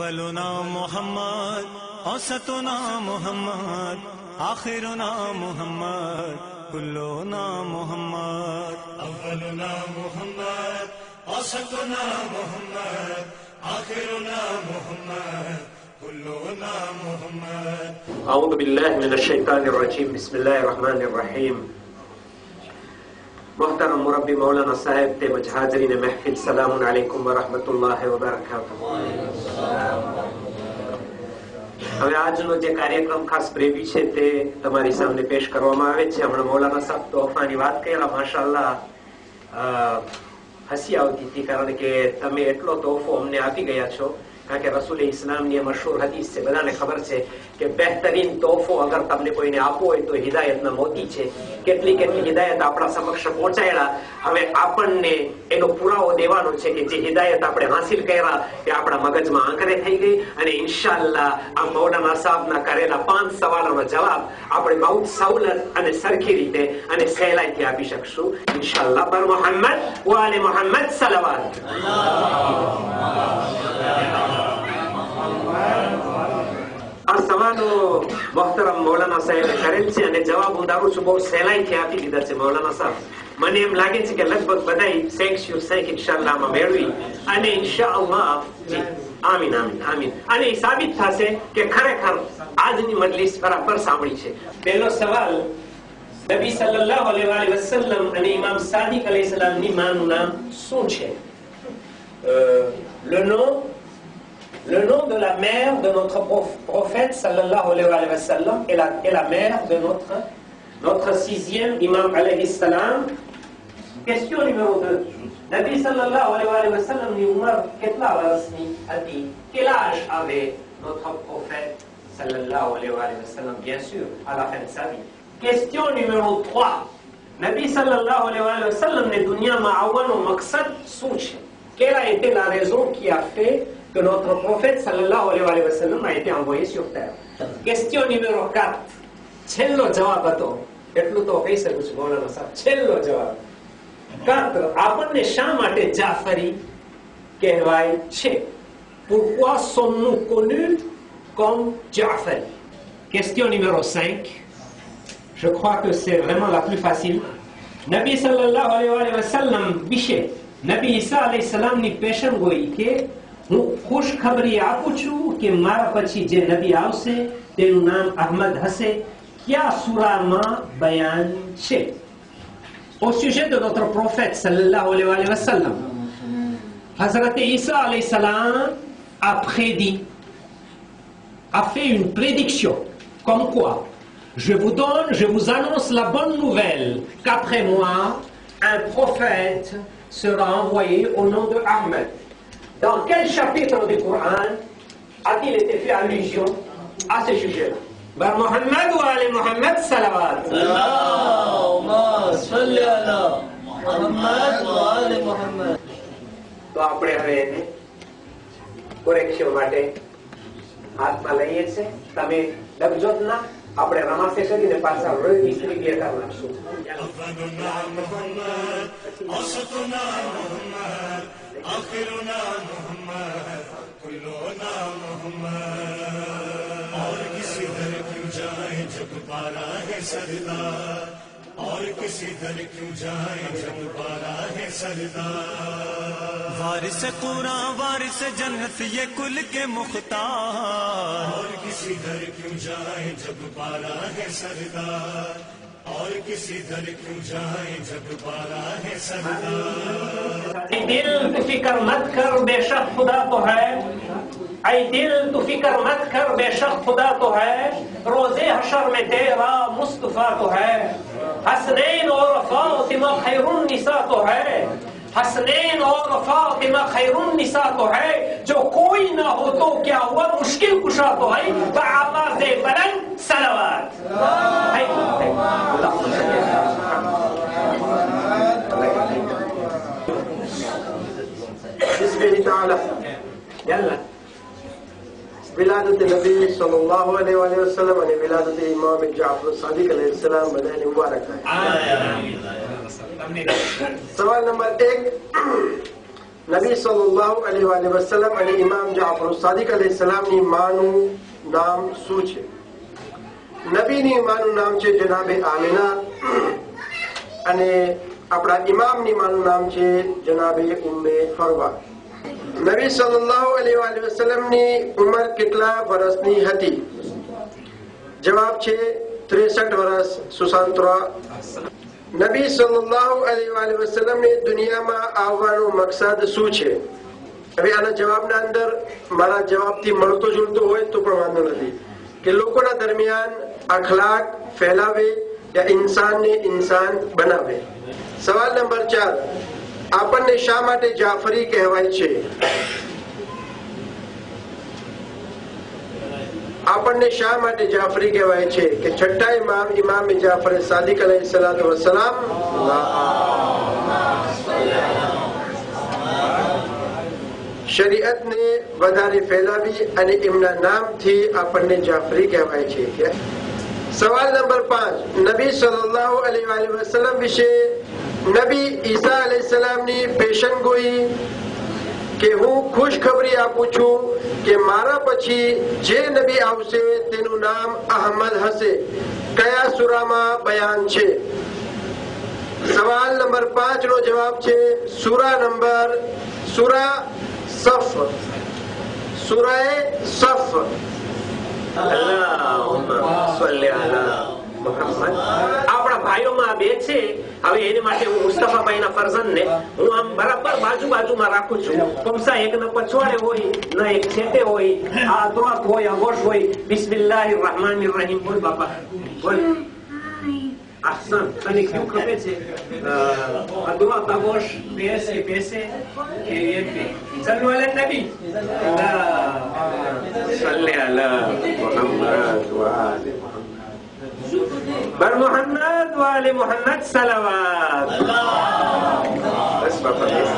أولنا محمد أوسطنا محمد آخرنا محمد كلنا محمد أولنا محمد أوسطنا محمد آخرنا محمد كلنا محمد أعوذ بالله من الشيطان الرجيم بسم الله الرحمن الرحيم મોહતરમ મુરબ્બી મૌલાના સાહેબ તેમજ હાજરીને મહેફિલ સલામ આલેકુમ વરહમતુલ્લાહ વબરકાતુ હવે આજનો જે કાર્યક્રમ ખાસ પ્રેમી છે તે તમારી સામે પેશ કરવામાં આવે છે. હમણાં મૌલાના સાહેબ તોહફાની વાત કરેલા માશાલ્લાહ હસી આવતી હતી કારણ કે તમે એટલો તોહફો અમને આપી ગયા છો. કારણ કે રસૂલ ઇસ્લામની મશહૂર હદીસ છે બધાને ખબર છે કે બહેતરીન તોહફો અગર તમને કોઈને આપવો હોય તો હિદાયતના મોતી છે કેટલી કેટલી હિદાયત આપણા સમક્ષ પહોંચાડ્યા હવે આપણને એનો પુરાવો દેવાનો છે કે જે હિદાયત આપણે હાસિલ કર્યા એ આપણા મગજમાં આંકરે થઈ ગઈ અને ઇન્શાલ્લાહ આ મૌલાના સાહેબના કરેલા પાંચ સવાલોનો જવાબ આપણે બહુ સવલત અને સરખી રીતે અને સહેલાઈથી આપી શકશું ઇન્શાલ્લાહ પર મોહમ્મદ વાલે મોહમ્મદ સલવાત સવાલો મોહતરમ મૌલાના સાહેબે કરેલ છે અને જવાબ હું દારૂ છું, બહુ સહેલાઈથી આપી દીધા છે મૌલાના સાહેબ. મને એમ લાગે છે કે લગભગ બધા શ્યુ સેંક ઇન્શાલ્લાહમાં મેળવી અને ઇન્શાઅલ્લાહ આમીન આમીન આમીન. અને એ સાબિત થશે કે ખરેખર આજની મજલિસ બરાબર સાંભળી છે. પહેલો સવાલ, નબી સલ્લલ્લાહુ અલૈહિ વસલ્લમ અને ઇમામ સાદિક અલૈહિ સલામની માનું નામ શું છે? nom Le nom de la mère de notre prophète sallallahu alayhi wa sallam est la, mère de notre, sixième imam alayhi salam. Question numéro 2. Nabi sallallahu alayhi wa sallam ni Umar a dit quel âge avait notre prophète sallallahu alayhi wa sallam, bien sûr, à la fin de sa vie? Question numéro 3. Nabi sallallahu alayhi wa sallam ne dunya ma'awan ou maqsad Quelle a été la raison qui a fait que notre prophète sallallahu alayhi wa sallam a été envoyé sur terre Question numéro 4. છેલ્લો જવાબ હતો એટલું તો કહી શકું છું મૌલાના સાહેબ છેલ્લો જવાબ 4. આપણને શા માટે જાફરી કહેવાય છે Pourquoi sommes-nous connus comme Ja'fari Question numéro 5. Je crois que c'est vraiment la plus facile. Nabi સલ્લલ્લાહુ અલૈહિ વસલ્લમ વિશે નબી ઈસા અલૈહિ સલામની પેશન ગોઈ કે હું ખુશ ખબરી આપું છું કે મારા પછી જે નબી આવશે તેનું નામ અહમદ હશે ક્યાં સૂરામાં બયાન છે Au sujet de notre prophète sallallahu alayhi wa sallam, Hazrat Isa alayhi salam a prédit a fait une prédiction comme quoi je vous donne, je vous annonce la bonne nouvelle qu'après moi, un prophète sera envoyé au nom de Ahmed. Dans quel chapitre du Coran a-t-il été fait allusion à ce sujet-là Bar Muhammad ou Ali Muhammad Salawat اللهم صل على محمد وآل محمد તો આપણે હવે એને કોરેક્શન માટે હાથમાં લઈએ છે તમે ડગજો જ ના આપણે રમાશે કરીને પાછા ઈસ્ત્રી ક્લિયર કરી નાખશું آخرنا محمد کلونا محمد۔ اور کسی در کیوں جائے جب پارا ہے سردار اور کسی در کیوں جائے جب پارا ہے سردار وارث قرآن وارث جنت یہ کل کے مختار۔ اور کسی در کیوں جائے جب پارا ہے سردار اور کسی در کیوں جائیں جب پارا ہے سدا اے دل تو فکر مت کر بے شک خدا تو ہے۔ اے دل تو فکر مت کر بے شک خدا تو ہے۔ روز حشر میں تیرا مصطفیٰ تو ہے۔ حسنین اور وفا خیرون خیر تو ہے۔ حسنین اور فاطمہ خیر النساء تو ہے جو کوئی نہ ہو تو کیا ہوا؟ مشکل کشا تو ہے۔ بآواز بلند سلوات بسم تعالى يلا ولادة نبی صلی اللہ علیہ وآلہ وسلم یعنی ولادت امام إمام جعفر الصادق علیہ السلام بدأ مبارك آمين સવાલ નંબર એક નબી સલ્લલ્લાહુ અલૈહિ વસલમ અને ઇમામ જાફર સાદિક અલૈહિ સલામની માનું નામ શું છે નબીની માનું નામ છે જનાબે આમિના અને આપણા ઇમામની માનું નામ છે જનાબે ઉમ્મે ફરવા નબી સલ્લલ્લાહુ અલૈહિ વસલ્લમની ઉંમર કેટલા વર્ષની હતી જવાબ છે ત્રેસઠ વર્ષ સુશાંતરા નબી સલ્લલ્લાહુ અલૈહિ વસલ્લમને દુનિયામાં આવવાનો મકસદ શું છે? હવે આના જવાબના અંદર મારા જવાબથી મળતો જોડતો હોય તો પણ વાંધો નથી. કે લોકોના દરમિયાન અખલાક ફેલાવે યા ઇન્સાનને ઇન્સાન બનાવે? સવાલ નંબર ચાર. આપણને શા માટે જાફરી કહેવાય છે? આપણને શા માટે જાફરી કહેવાય છે? કે છઠ્ઠા ઇમામ ઇમામ જાફર સાદિક અલૈહિ સલાત વસલામ શરીયતને વધારે ફેલાવી અને એમના નામથી આપણને જાફરી કહેવાય છે સવાલ નંબર પાંચ. નબી સલ્લલ્લાહુ અલી વસલમ વિશે નબી ઈસા અલી સલામની પેશનગોઈ કે હું ખુશખબરી આપું છું કે મારા પછી જે નબી આવશે તેનું નામ અહમદ હશે. કયા સુરામાં બયાન છે? સવાલ નંબર પાંચ નો જવાબ છે સુરા નંબર સુરા સફ. સુરાએ સફ. આપણા ભાઈઓમાં આ બે છે. હવે એને માટે હું મુસ્તફાભાઈ ના ફરજન ને હું આમ બરાબર બાજુ બાજુમાં રાખું છું. પમસા એક ને પછવાડે હોય, ન એક છેતે હોય, આ અતરાફ હોય અગોશ હોય. બિસ્મિલ્લાહ રહમાન રહીમ. બોલ બાપા. બોલ. આસન તને કેવું ખબર છે? અદુઆ તગોશ બેસે બેસે એ એ સલ્લુ અલા નબી. સલ્લે અલા મુહમ્મદ વ بر محمد وآل محمد صلوات بس بابا بس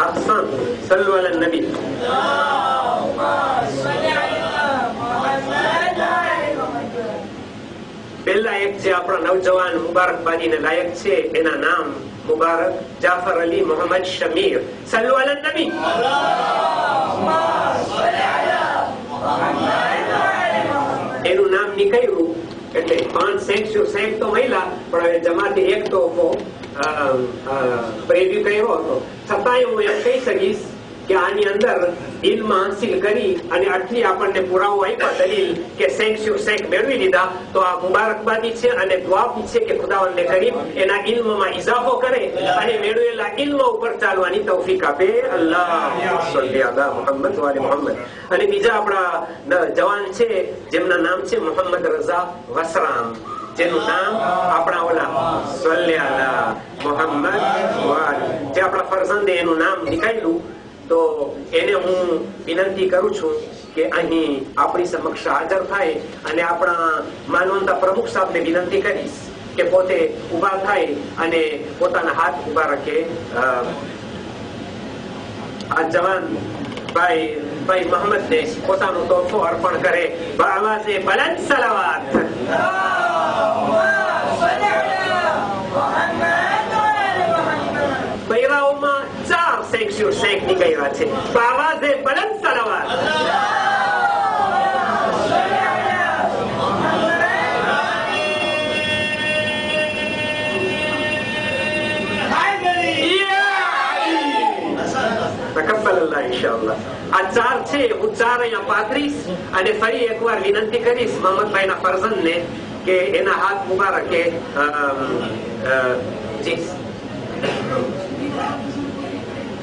أحسن صلوا على النبي પહેલા એક છે આપણા નવજવાન મુબારકબાદી ને લાયક છે એના નામ મુબારક જાફર અલી મોહમ્મદ શમીર સલ્લુ અલ નબી એનું નામ નીકળ્યું એટલે પાંચ સેન્ટ સેન્ટ તો મહિલા, પણ હવે જમાતી એક તો પ્રેમી કર્યો હતો. છતાંય હું એમ કહી શકીશ કે આની અંદર ઇલ્મ હાંસિલ કરી અને આટલી આપણને પુરાવો આપ્યા દલીલ કે શેખ શિવ શેખ મેળવી લીધા, તો આ મુબારકબાદી છે અને દુઆ છે કે ખુદાવંદે કરીમ એના ઇલ્મમાં ઇજાફો કરે અને મેળવેલા ઇલ્મ ઉપર ચાલવાની તૌફીક આપે. અલ્લાહ મોહમ્મદ વાલે મુહમ્મદ. અને બીજા આપણા જવાન છે, જેમના નામ છે મોહમ્મદ રઝા વસરામ, જેનું નામ આપણા ઓલા સલ્યાલા મોહમ્મદ જે આપણા ફરઝંદે એનું નામ નીકળ્યું તો એને હું વિનંતી કરું છું કે અહીં આપણી સમક્ષ હાજર થાય અને આપણા માનવંતા પ્રમુખ સાહેબને વિનંતી કરીશ કે પોતે ઊભા થાય અને પોતાના હાથ ઊભા રાખે. આ જવાન ભાઈ ભાઈ મોહમ્મદ ને પોતાનો તોફો અર્પણ કરે. આવાજે બલંદ સલાવાત બૈરાઓમાં ચાર શેખ શિવ શેખ છે. આવાજે બલંદ સલાવાત તકબ્બલ અલ્લાહ આ ચાર છે, હું ચાર અહીંયા પાથરીશ અને ફરી એકવાર વિનંતી કરીશ મોહમ્મદભાઈ ના ફરજન ને કે એના હાથ મુબારકે જી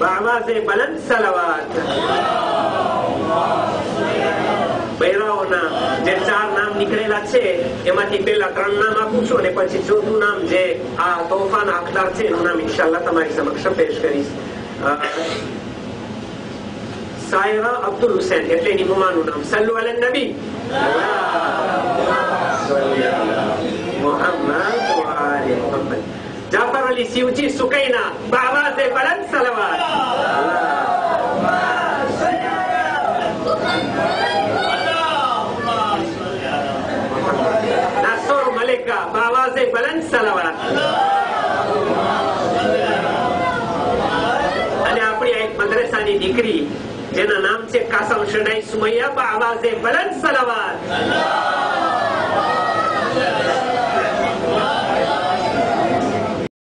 બાબા બલંદ સલાવાત બૈરાઓના જે ચાર નામ નીકળેલા છે એમાંથી પેલા ત્રણ નામ આપું છું અને પછી ચોથું નામ જે આ તોફાન હકદાર છે એનું નામ ઇન્શાલ્લાહ તમારી સમક્ષ પેશ કરીશ. સાયરા અબ્દુલ હુસેન એટલે એની મમાનું નામ. સલ્લુ અલ નબી? મોહમ્મદ. જાફર અલી સિવજી સુકૈના બાવાઝે બલંદ સલવાત નાસોર મલિકા બાવાઝે બલંદ સલવાત અને આપણી આ એક મદ્રેસાની દીકરી જેના નામ છે કાસમ શનાઈ સુમૈયા બાવાઝે બલંદ સલવાત